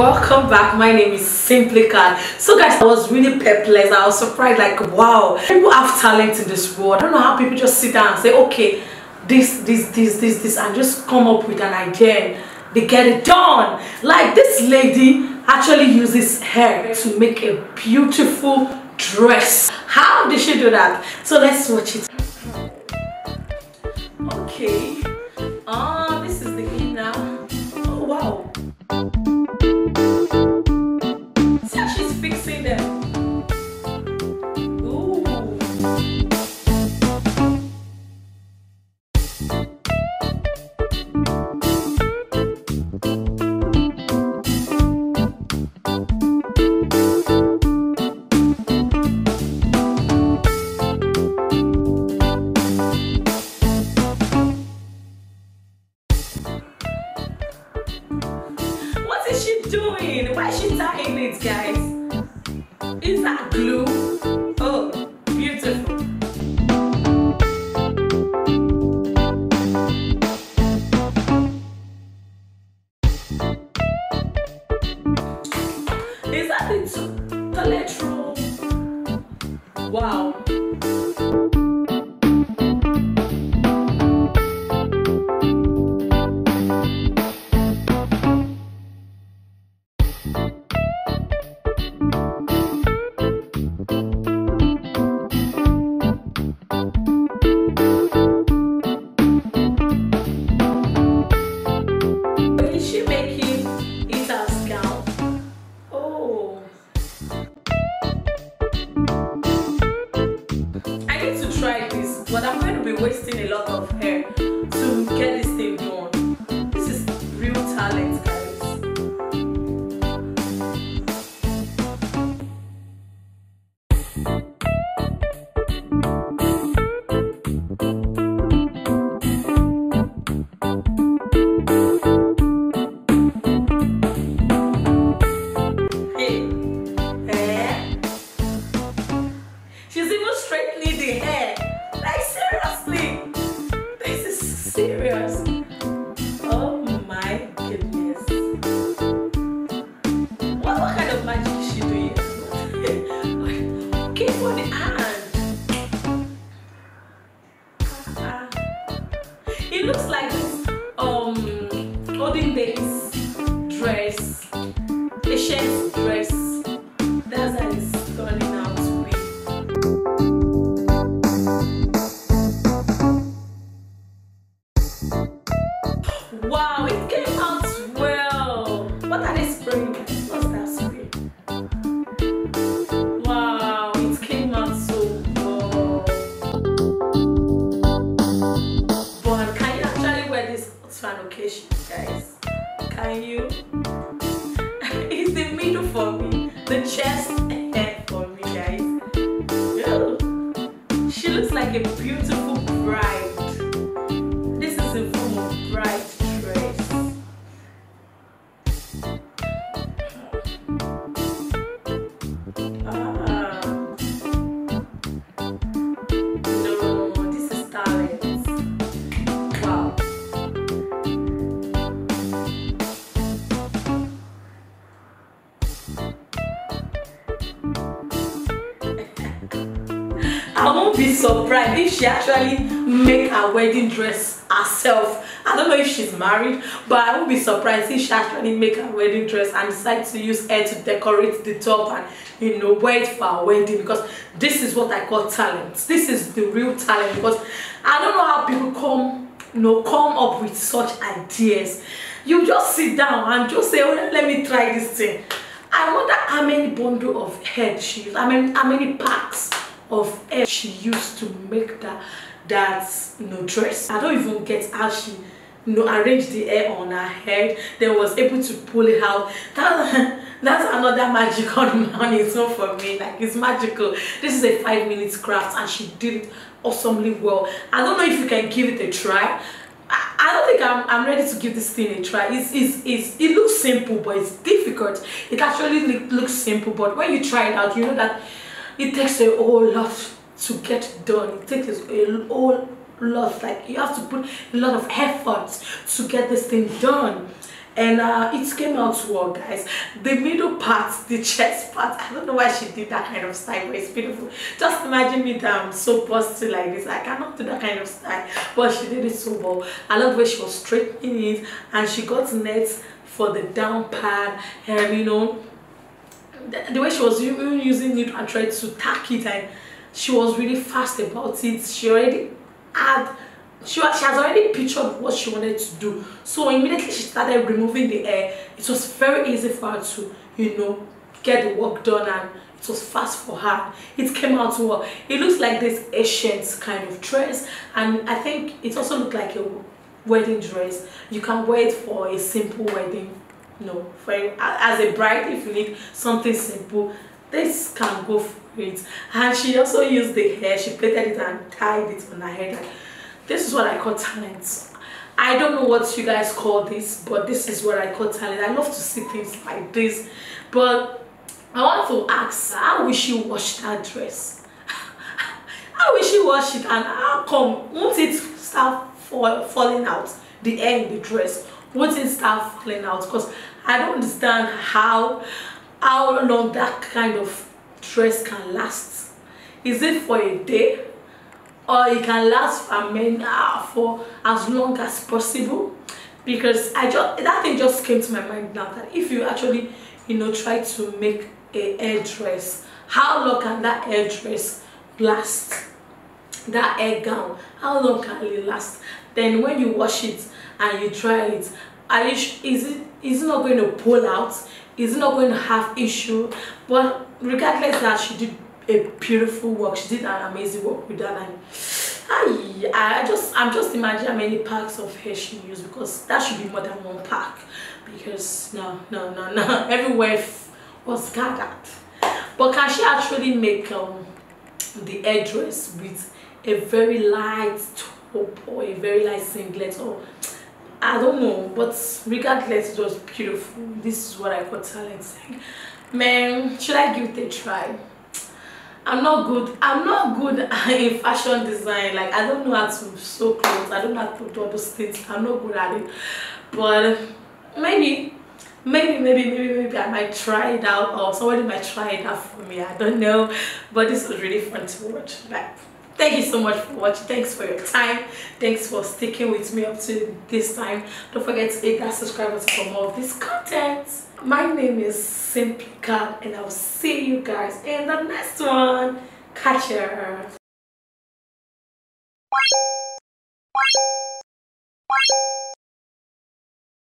welcome back. My name is simply Khan. so guys i was really perplexed. I was surprised like wow. People have talent in this world. I don't know how people just sit down and say okay this this this this this and just come up with an idea they get it done. Like this lady actually uses hair to make a beautiful dress. How did she do that? So let's watch it okay ah a lot of hair It looks like this um olden days dress, Asian dress. That's how it's turning out to be. Wow, it came out well. What are they spraying? What's that spray? Wow, it came out so well. But to an occasion, guys? Can you? it's the middle for me, the chest and head for me, guys. She looks like a beautiful bride. Be surprised if she actually make her wedding dress herself. I don't know if she's married, but I won't be surprised if she actually make her wedding dress and decide to use hair to decorate the top and you know wear it for her wedding because this is what I call talent. This is the real talent because I don't know how people come you know come up with such ideas. You just sit down and just say, oh, let me try this thing. I wonder how many bundle of hair she used. I mean, how many packs of hair she used to make that that you know dress. I don't even get how she you know arranged the hair on her head. Then was able to pull it out. That, that's another magic on, on its not for me. Like it's magical. This is a five minutes craft, and she did it awesomely well. I don't know if you can give it a try. I, I don't think I'm, I'm ready to give this thing a try. It's, it's, it's, it looks simple, but it's difficult. It actually look, looks simple, but when you try it out, you know that it takes a whole lot to get done. It takes a whole lot like you have to put a lot of effort to get this thing done. And uh, it came out well guys. The middle part the chest part i don't know why she did that kind of style but it's beautiful. Just imagine me that i'm so busty like this. I cannot do that kind of style. But she did it so well. I love way she was straightening it and she got nets for the down part and you know the, the way she was using it and tried to tack it and she was really fast about it. She already had she, was, she has already pictured what she wanted to do. So immediately she started removing the hair it was very easy for her to you know get the work done and it was fast for her. It came out well. It looks like this ancient kind of dress and i think it also looked like a wedding dress. You can wear it for a simple wedding know for as a bride if you need something simple this can go for it and she also used the hair she plaited it and tied it on her head this is what I call talent. I don't know what you guys call this, but this is what I call talent. I love to see things like this. But I want to ask, how will she wash that dress? how will she wash it and how come won't it start fall, falling out? The hair in the dress won't it start falling out? Because I don't understand how how long that kind of dress can last. Is it for a day? or it can last for, men, uh, for as long as possible because I just that thing just came to my mind now that if you actually you know try to make a hair dress how long can that hair dress last that hair gown how long can it last then when you wash it and you try it are you, is it is it not going to pull out is it not going to have issue but regardless that she did a beautiful work. She did an amazing work with that and I, I just I'm just imagining how many packs of hair she used because that should be more than one pack because no no no no everywhere was gathered. But can she actually make um the dress with a very light top or a very light singlet or I don't know, but regardless, it was beautiful. This is what I call talent. Man, should I give it a try? I'm not good. I'm not good in fashion design. Like I don't know how to sew clothes. I don't know how to do all those things. I'm not good at it. But maybe, maybe, maybe, maybe, maybe I might try it out, or somebody might try it out for me. I don't know. But this was really fun to watch. Like, thank you so much for watching. Thanks for your time. Thanks for sticking with me up to this time. Don't forget to hit that subscribe button for more of this content my name is simply god and i'll see you guys in the next one catch ya